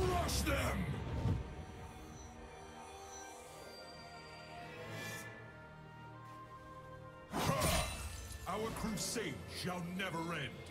Crush them! Our crusade shall never end.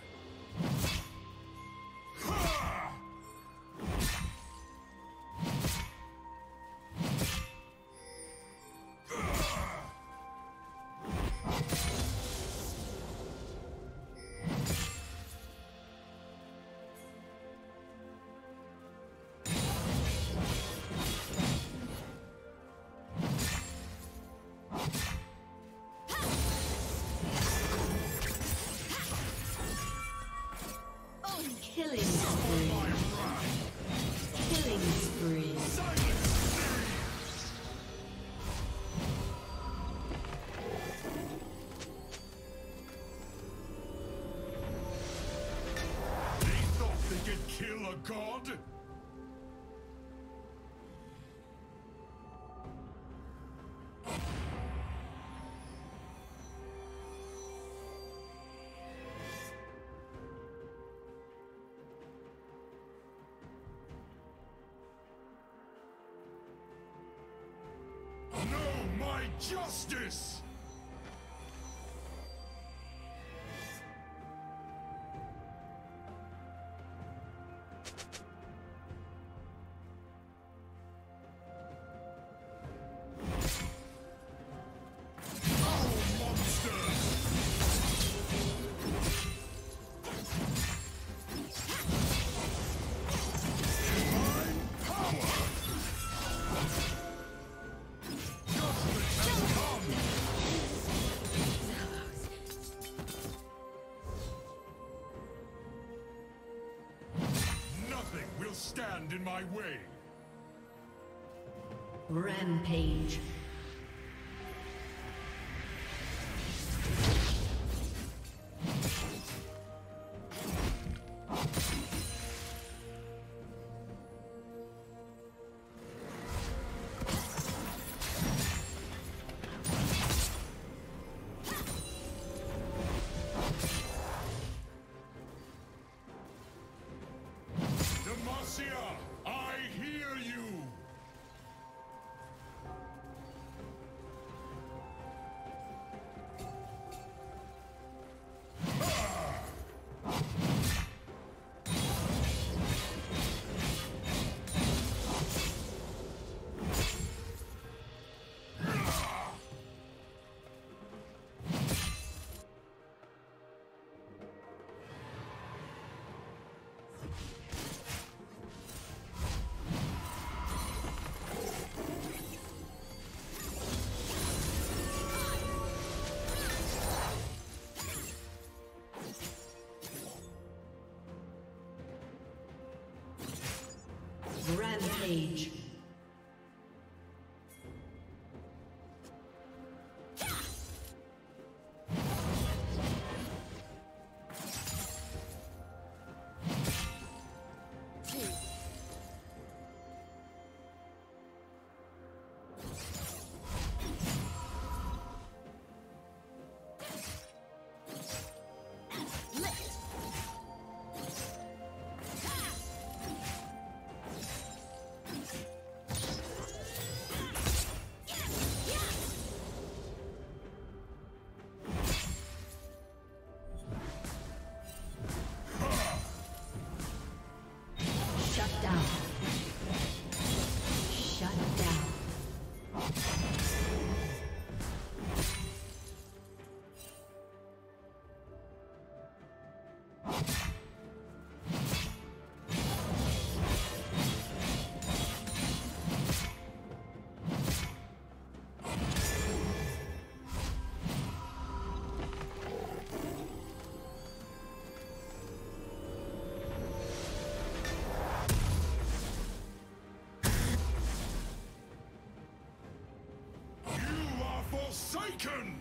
God? Know my justice! My way! Rampage. Rampage. Forsaken!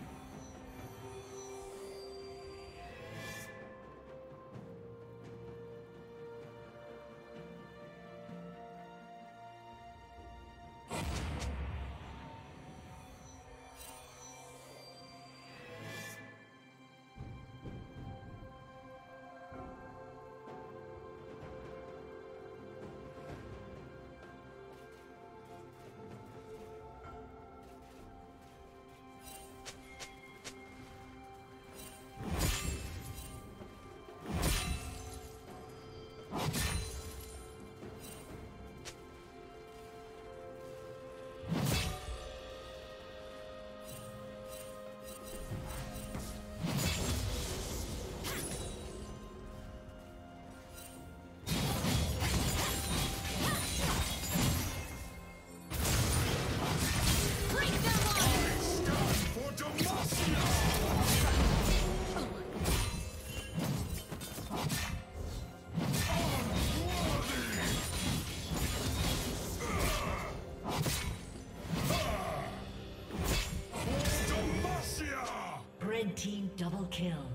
kill.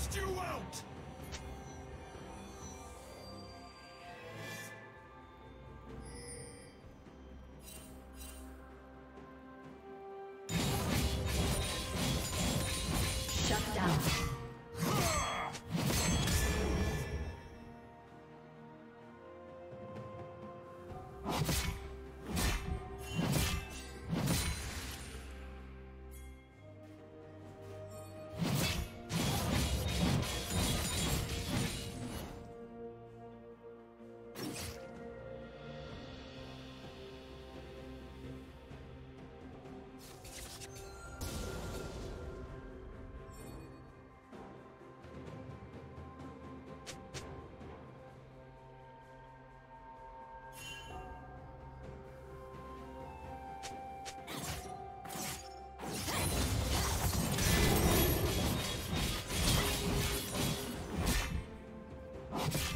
Cast you out! you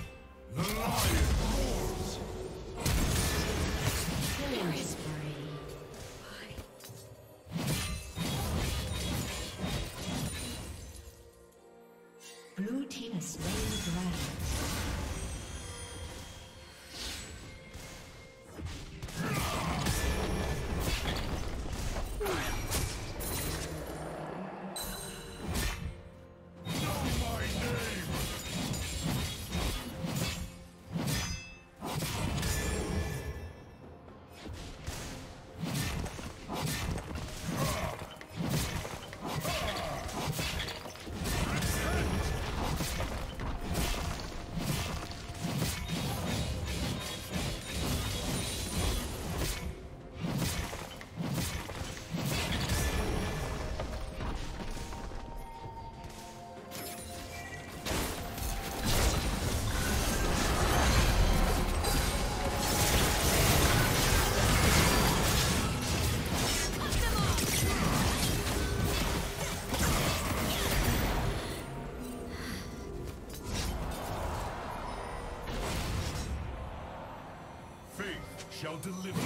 shall deliver!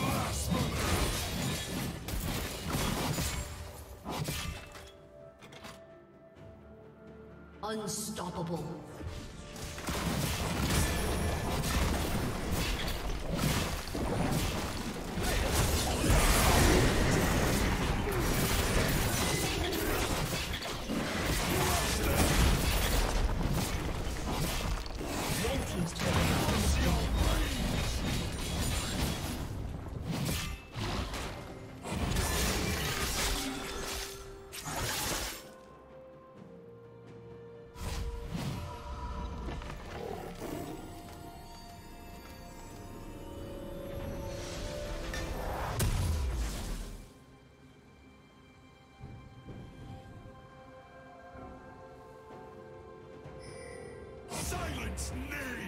Unstoppable. Silence, knave!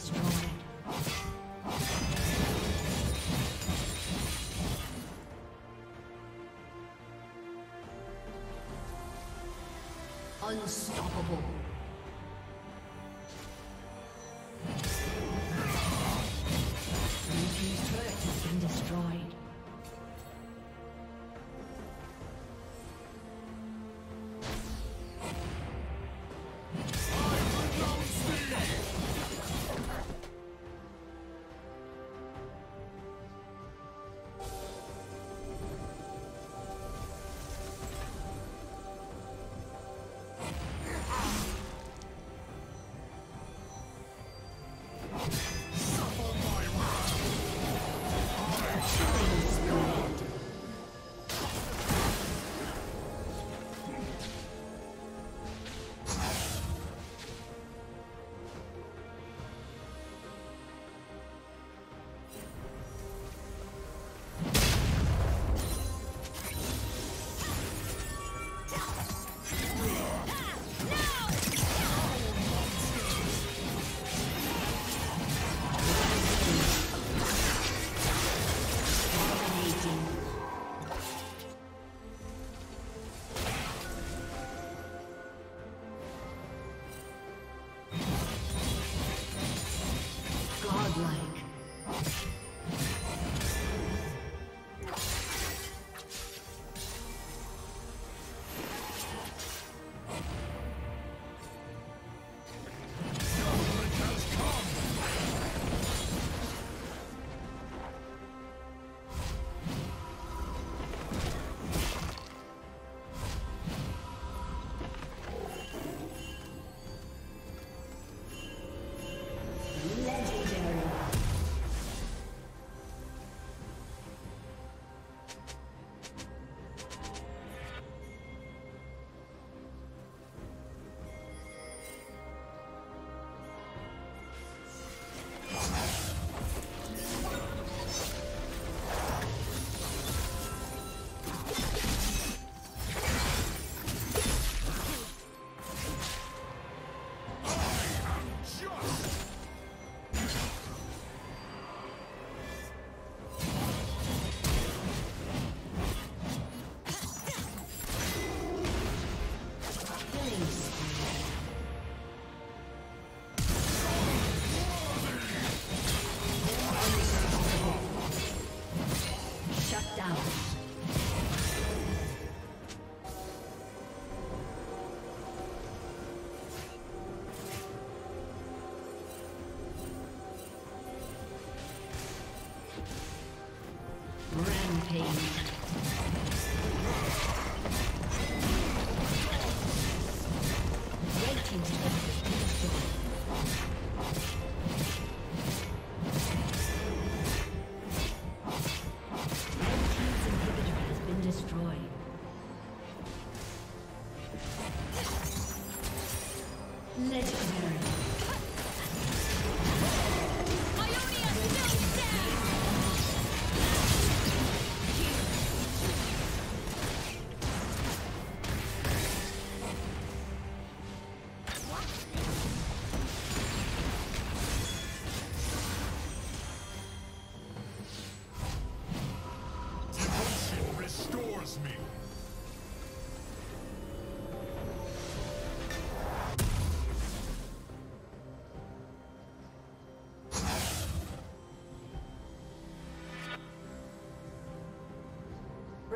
destroyed. Unstoppable.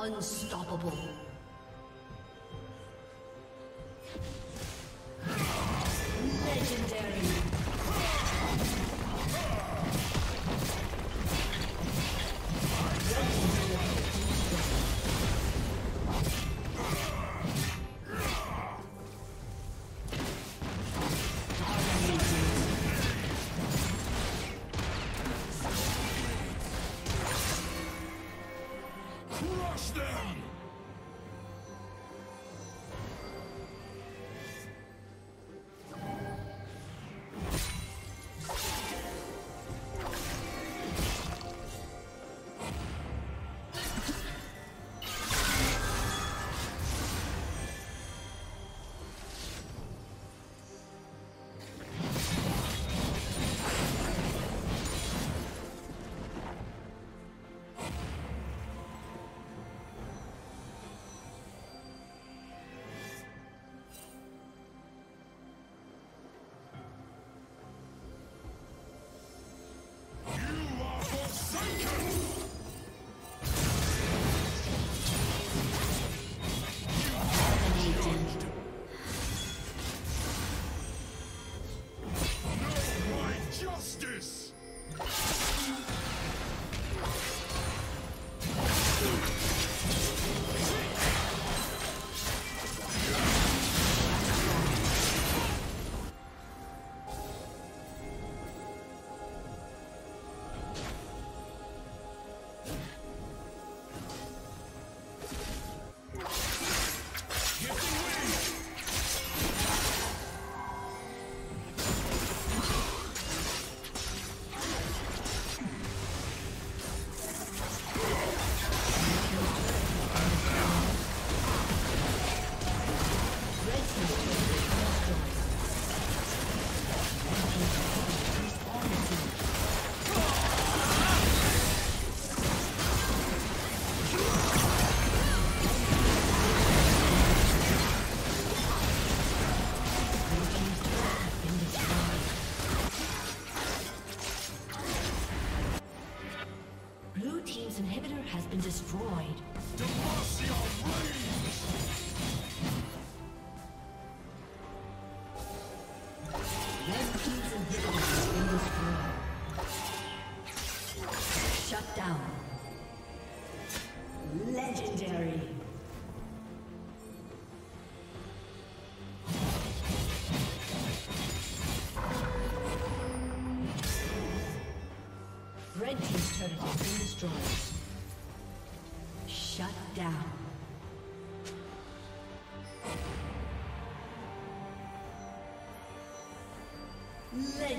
Unstoppable. Crush them!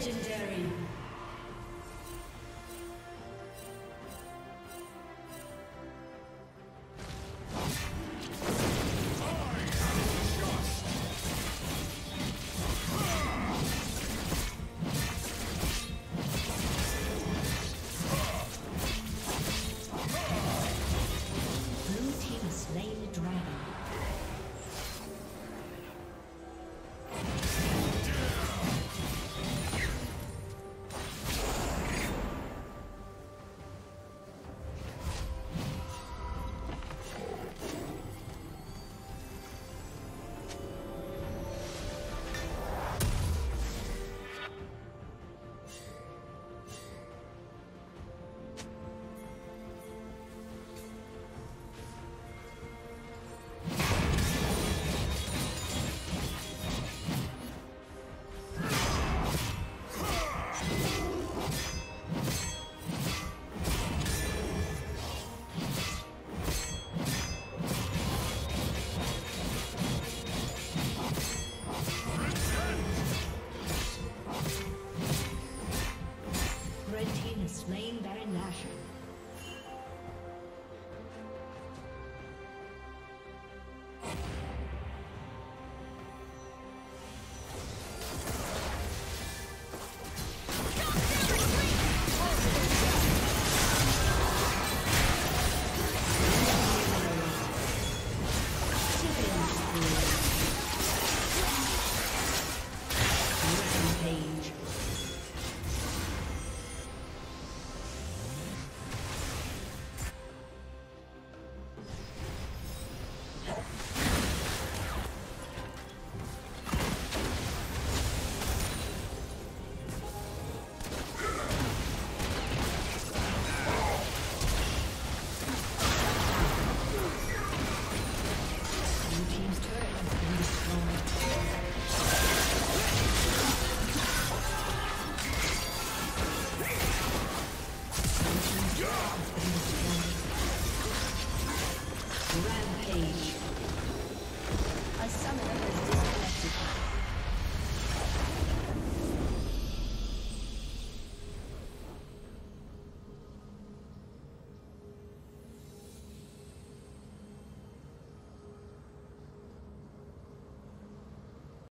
Legendary.